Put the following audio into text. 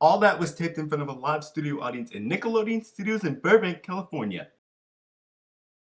All that was taped in front of a live studio audience in Nickelodeon Studios in Burbank, California.